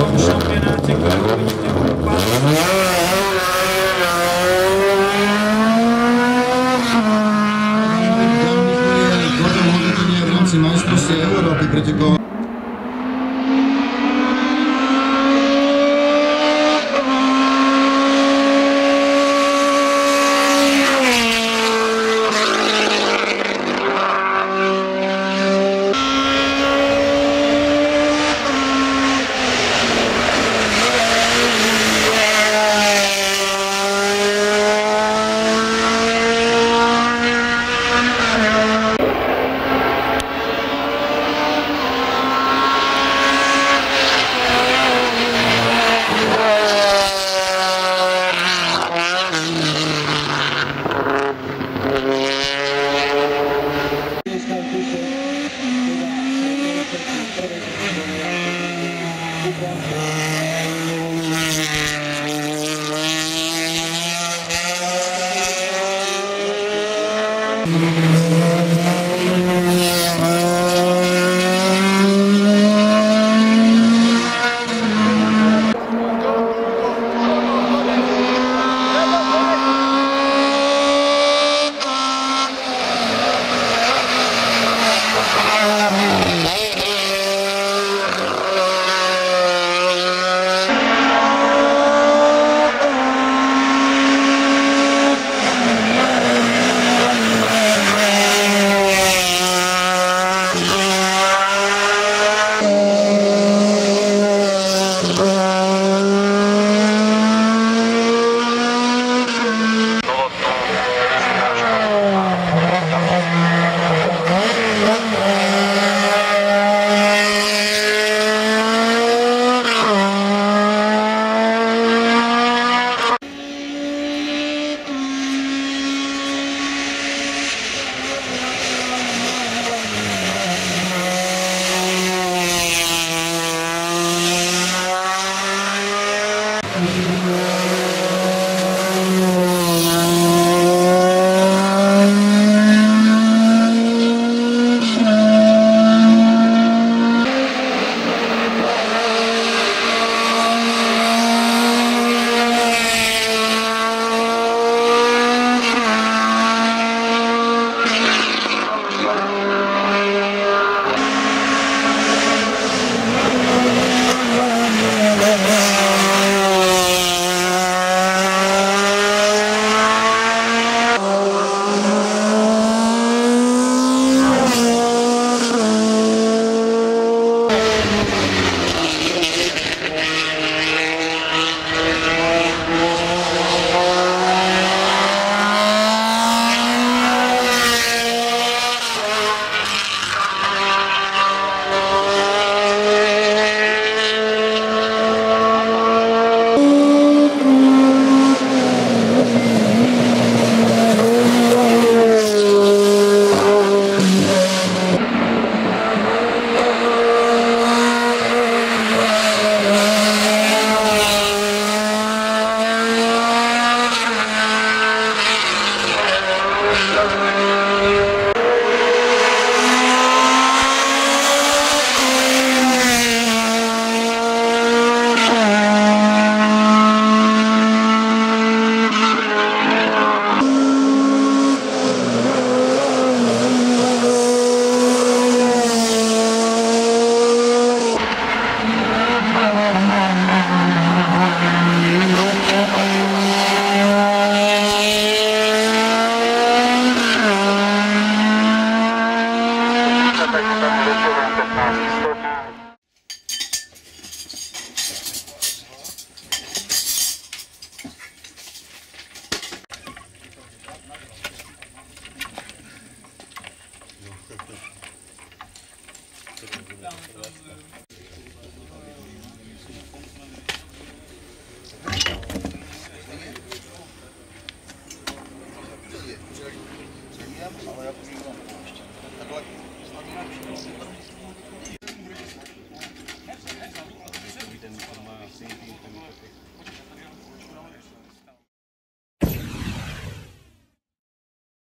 Vamos. Pretekol ale